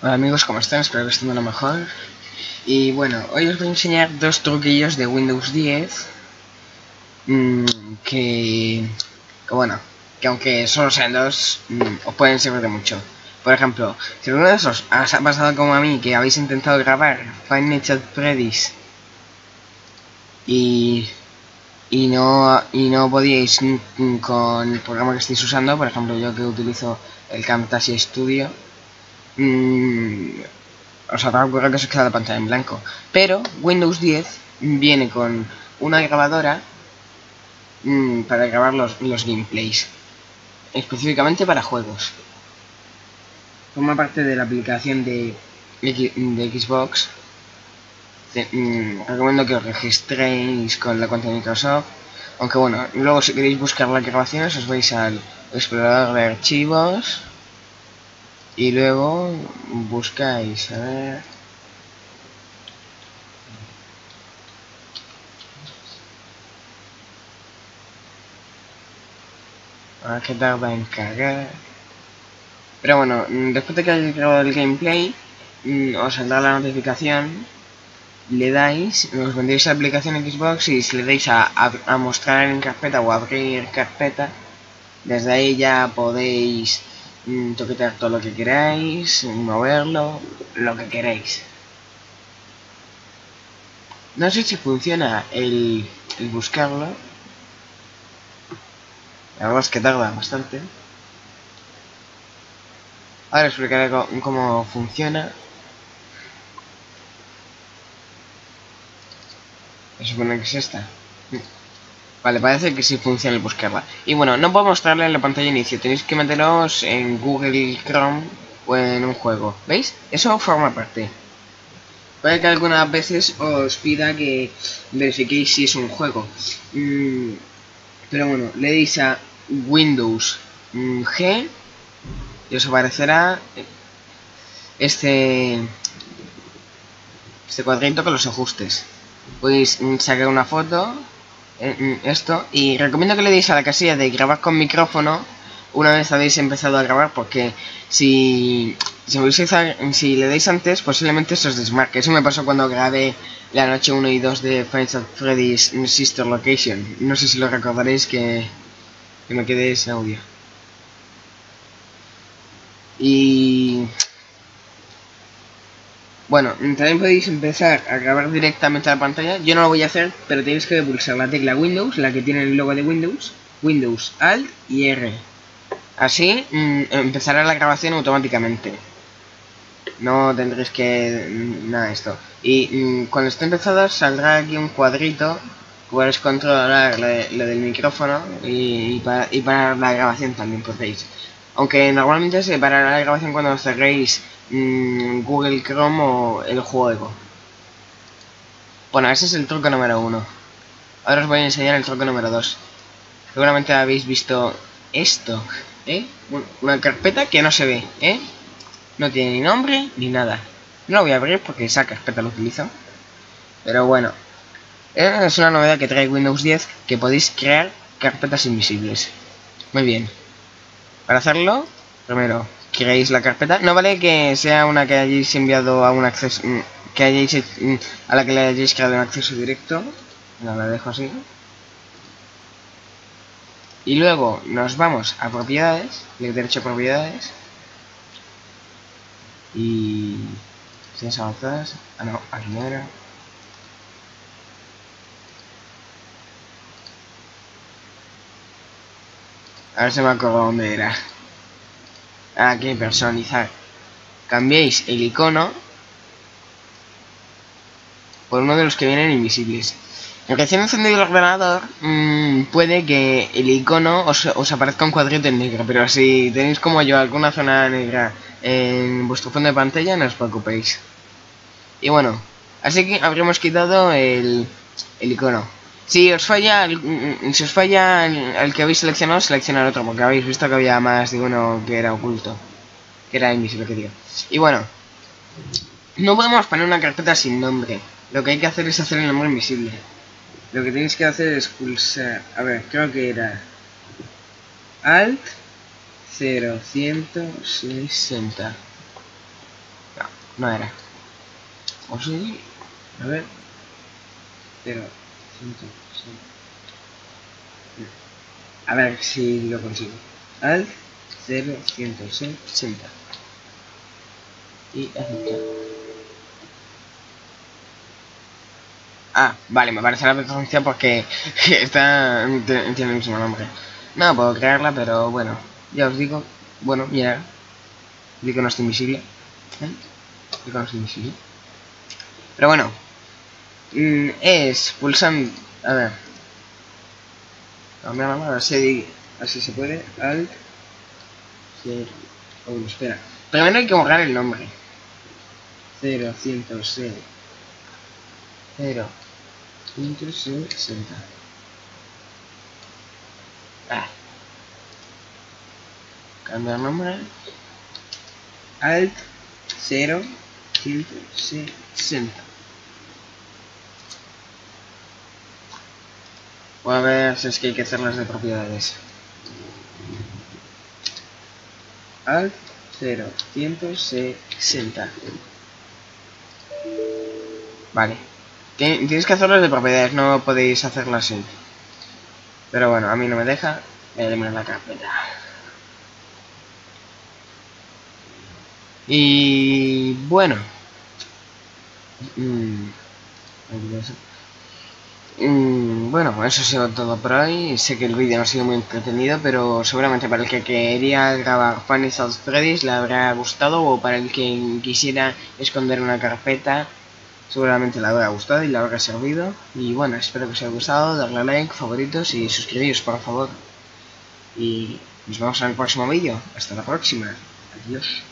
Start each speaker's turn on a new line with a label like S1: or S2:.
S1: Hola amigos, ¿cómo están? Espero que estén lo mejor. Y bueno, hoy os voy a enseñar dos truquillos de Windows 10 mmm, que, bueno, que aunque solo sean dos, mmm, os pueden servir de mucho. Por ejemplo, si alguno de esos os ha pasado como a mí, que habéis intentado grabar Five Nights at Freddy's y, y, no, y no podíais con el programa que estáis usando, por ejemplo yo que utilizo el Camtasia Studio, mmm, os habrá que se queda la pantalla en blanco. Pero Windows 10 viene con una grabadora mmm, para grabar los, los gameplays, específicamente para juegos. Forma parte de la aplicación de, de Xbox. Mmm, recomiendo que os registréis con la cuenta de Microsoft. Aunque bueno, luego si queréis buscar las grabaciones os vais al explorador de archivos y luego buscáis a ver a ver qué tarda en cargar pero bueno después de que hayáis grabado el gameplay os saldrá la notificación le dais, os vendréis la aplicación Xbox y si le dais a, a, a mostrar en carpeta o abrir carpeta desde ahí ya podéis toquetear todo lo que queráis, moverlo, lo que queráis. No sé si funciona el, el buscarlo. La verdad es que tarda bastante. Ahora explicaré cómo funciona. Se supone que es esta. Vale, parece que sí funciona el buscarla. Y bueno, no puedo mostrarla en la pantalla de inicio. Tenéis que meteros en Google Chrome o en un juego. ¿Veis? Eso forma parte. Puede que algunas veces os pida que verifiquéis si es un juego. Mm, pero bueno, le deis a Windows mm, G y os aparecerá este este cuadrito con los ajustes. Podéis sacar una foto esto y recomiendo que le deis a la casilla de grabar con micrófono una vez habéis empezado a grabar porque si si, le dais antes posiblemente se os desmarque. Eso me pasó cuando grabé la noche 1 y 2 de Friends at Freddy's Sister Location. No sé si lo recordaréis que, que me quedé ese audio. Y bueno, también podéis empezar a grabar directamente la pantalla. Yo no lo voy a hacer, pero tenéis que pulsar la tecla Windows, la que tiene el logo de Windows, Windows, Alt y R. Así mmm, empezará la grabación automáticamente. No tendréis que... Mmm, nada esto. Y mmm, cuando esté empezado saldrá aquí un cuadrito podéis controlar lo del micrófono y, y, para, y para la grabación también podéis. Aunque normalmente se parará la grabación cuando cerréis mmm, Google Chrome o el juego. Bueno, ese es el truco número uno. Ahora os voy a enseñar el truco número dos. Seguramente habéis visto esto, ¿eh? Una carpeta que no se ve, ¿eh? No tiene ni nombre ni nada. No lo voy a abrir porque esa carpeta lo utilizo. Pero bueno, es una novedad que trae Windows 10 que podéis crear carpetas invisibles. Muy bien. Para hacerlo, primero creáis la carpeta. No vale que sea una que hayáis enviado a un acceso, que hayáis a la que le hayáis creado un acceso directo. No la dejo así. Y luego nos vamos a propiedades, clic derecho a propiedades. Y opciones avanzadas. Ah no, aquí no era. A ver si me acuerdo dónde era. Aquí, personalizar. Cambiéis el icono por uno de los que vienen invisibles. Recién encendido el ordenador, mmm, puede que el icono os, os, aparezca un cuadrito en negro, pero si tenéis como yo alguna zona negra en vuestro fondo de pantalla, no os preocupéis. Y bueno, así que habríamos quitado el, el icono. Si os falla, si os falla el, que habéis seleccionado, seleccionar otro, porque habéis visto que había más de uno que era oculto. Que era invisible, que digo. Y bueno, no podemos poner una carpeta sin nombre. Lo que hay que hacer es hacer el nombre invisible. lo que tenéis que hacer es pulsar, a ver, creo que era Alt 0160. No, no era. ¿O sí? A ver. 0160. A ver si lo consigo. Alt 0160. Y aceptar. Ah, vale, me parece la presencia porque está tiene el mismo nombre. No puedo crearla, pero bueno, ya os digo. Bueno, mira, digo no estoy invisible. ¿Eh? Digo no estoy invisible. Pero bueno, mm, es pulsando. A ver, cambiar la mano, así, así se puede. Alt. Cero. Oh, espera. Primero hay que borrar el nombre. 0, 106. 0. 160. Ah. Cambiar nombre. Alt 0 160. Voy a ver si es que hay que hacerlas de propiedades. Alt 0 160. Vale. Tienes que hacerlas de propiedades, no podéis hacerlas así. Pero bueno, a mí no me deja. Voy a eliminar la carpeta. Y bueno. Mm, bueno, eso ha sido todo por hoy. Sé que el vídeo no ha sido muy entretenido, pero seguramente para el que quería grabar Funny South Freddy's le habrá gustado, o para el que quisiera esconder una carpeta, seguramente le habrá gustado y le habrá servido. Y bueno, espero que os haya gustado, darle a like, favoritos y suscribiros por favor. Y nos vemos en el próximo vídeo. Hasta la próxima. Adiós.